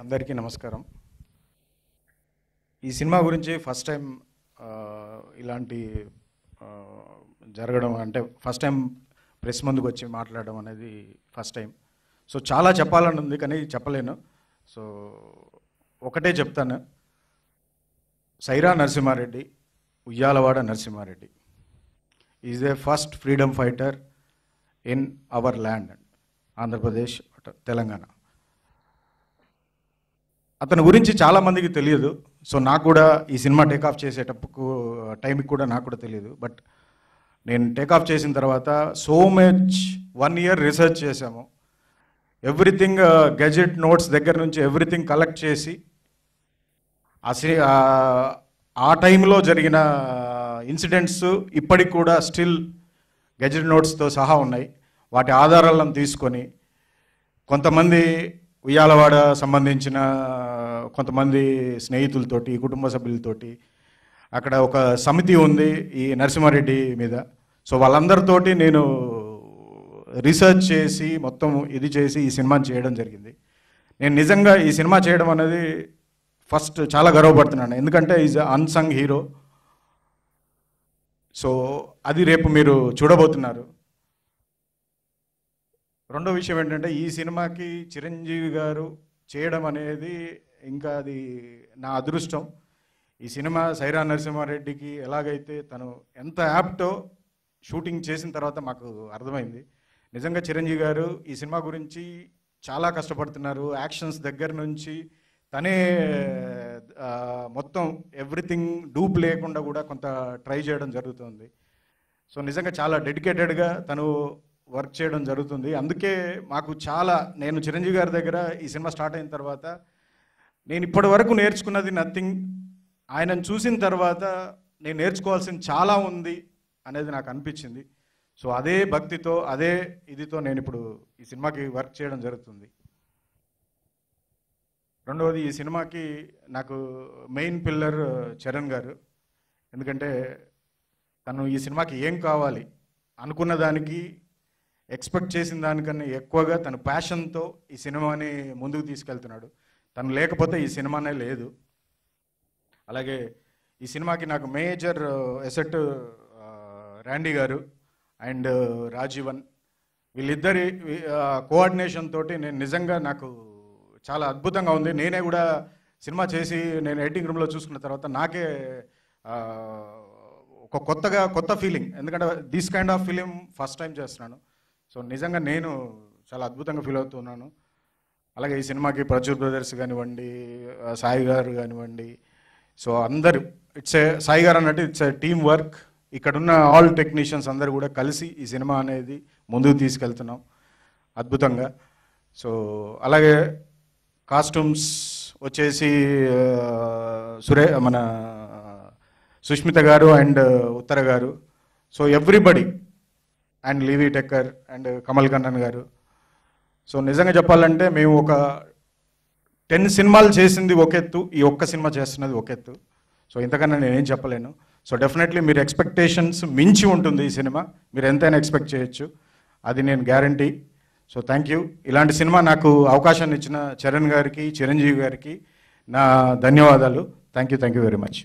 అందరికీ నమస్కారం. ఈ సినిమా గురించి ఫస్ట్ టైం ఇలాంటి జరగడం అంటే ఫస్ట్ టైం ప్రెస్ ముందుకు వచ్చి మాట్లాడడం అనేది ఫస్ట్ టైం. సో చాలా చెప్పాలని ఉంది కానీ చెప్పలేను. సో ఒకటే చెప్తాను. Sye Raa Narasimha Reddy Uyyalawada Narasimha Reddy. Is a first freedom fighter in our land Andhra Pradesh Telangana అతని గురించి చాలా మందికి తెలియదు. సో నాకు కూడా ఈ సినిమా టేక్ ఆఫ్ చేసేటప్పుడు టైంకి కూడా నాకు కూడా తెలియదు. బట్ నేను టేకాఫ్ చేసిన తర్వాత so much one year research చేశాము. ఎవ్రీథింగ్ గెజెట్ నోట్స్ దగ్గర నుంచి ఎవ్రీథింగ్ కలెక్ట్ చేసి ఆ ఆ టైంలో జరిగిన uh, ఇన్సిడెంట్స్ ఇప్పటికి కూడా స్టిల్ గెజెట్ నోట్స్తో సహా ఉన్నాయి. వాటి ఆధారాలను తీసుకొని కొంతమంది ఉయ్యాలవాడ సంబంధించిన కొంతమంది స్నేహితులతోటి కుటుంబ సభ్యులతోటి అక్కడ ఒక సమితి ఉంది ఈ నరసింహారెడ్డి మీద. సో వాళ్ళందరితోటి నేను రీసెర్చ్ చేసి మొత్తం ఇది చేసి ఈ సినిమాని చేయడం జరిగింది. నేను నిజంగా ఈ సినిమా చేయడం అనేది ఫస్ట్ చాలా గర్వపడుతున్నాను. ఎందుకంటే ఈజ్ అన్సంగ్ హీరో సో అది రేపు మీరు చూడబోతున్నారు. రెండో విషయం ఏంటంటే ఈ సినిమాకి చిరంజీవి గారు చేయడం అనేది ఇంకా అది నా అదృష్టం. ఈ సినిమా సైరా నరసింహారెడ్డికి ఎలాగైతే తను ఎంత యాప్టో షూటింగ్ చేసిన తర్వాత మాకు అర్థమైంది. నిజంగా చిరంజీవి గారు ఈ సినిమా గురించి చాలా కష్టపడుతున్నారు. యాక్షన్స్ దగ్గర నుంచి తనే మొత్తం ఎవ్రీథింగ్ డూప్ లేకుండా కూడా కొంత ట్రై చేయడం జరుగుతుంది. సో నిజంగా చాలా డెడికేటెడ్గా తను వర్క్ చేయడం జరుగుతుంది. అందుకే మాకు చాలా నేను చిరంజీవి గారి దగ్గర ఈ సినిమా స్టార్ట్ అయిన తర్వాత నేను ఇప్పటి వరకు నేర్చుకున్నది నథింగ్ ఆయనను చూసిన తర్వాత నేను నేర్చుకోవాల్సింది చాలా ఉంది అనేది నాకు అనిపించింది. సో అదే భక్తితో అదే ఇదితో నేను ఇప్పుడు ఈ సినిమాకి వర్క్ చేయడం జరుగుతుంది. రెండవది ఈ సినిమాకి నాకు మెయిన్ పిల్లర్ చరణ్ గారు. ఎందుకంటే తను ఈ సినిమాకి ఏం కావాలి అనుకున్న దానికి ఎక్స్పెక్ట్ చేసిన దానికన్నా ఎక్కువగా తన ప్యాషన్తో ఈ సినిమాని ముందుకు తీసుకెళ్తున్నాడు. తను లేకపోతే ఈ సినిమానే లేదు. అలాగే ఈ సినిమాకి నాకు మేజర్ ఎసెట్ ర్యాండీ గారు అండ్ రాజీవన్. వీళ్ళిద్దరి కోఆర్డినేషన్ తోటి నేను నిజంగా నాకు చాలా అద్భుతంగా ఉంది. నేనే కూడా సినిమా చేసి నేను ఎడిటింగ్ రూమ్లో చూసుకున్న తర్వాత నాకే ఒక కొత్తగా కొత్త ఫీలింగ్. ఎందుకంటే this kind of film first time చేస్తున్నాను. సో నిజంగా నేను చాలా అద్భుతంగా ఫీల్ అవుతున్నాను అలాగే ఈ సినిమాకి ప్రచుర్ బ్రదర్స్ కానివ్వండి సాయి గారు కానివ్వండి. సో అందరు ఇట్స్ ఏ సాయి గారు అన్నట్టు ఇట్స్ ఏ టీమ్ వర్క్. ఇక్కడున్న ఆల్ టెక్నీషియన్స్ అందరు కూడా కలిసి ఈ సినిమా అనేది ముందుకు తీసుకెళ్తున్నాం. అద్భుతంగా. సో అలాగే కాస్ట్యూమ్స్ వచ్చేసి సురే మన Sushmita garu and Uttara garu. So everybody and Lee Whittaker and Kamal Kannan garu. So నిజంగా చెప్పాలంటే మేము ఒక టెన్ సినిమాలు చేసింది ఒక ఎత్తు ఈ ఒక్క సినిమా చేస్తున్నది ఒక ఎత్తు. సో ఇంతకన్నా నేనేం చెప్పలేను. సో డెఫినెట్లీ మీరు ఎక్స్పెక్టేషన్స్ మించి ఉంటుంది ఈ సినిమా. మీరు ఎంతైనా ఎక్స్పెక్ట్ చేయొచ్చు. అది నేను గ్యారంటీ. So thank you. ఇలాంటి సినిమా నాకు అవకాశాన్ని ఇచ్చిన చరణ్ గారికి చిరంజీవి గారికి నా ధన్యవాదాలు. Thank you thank you very much.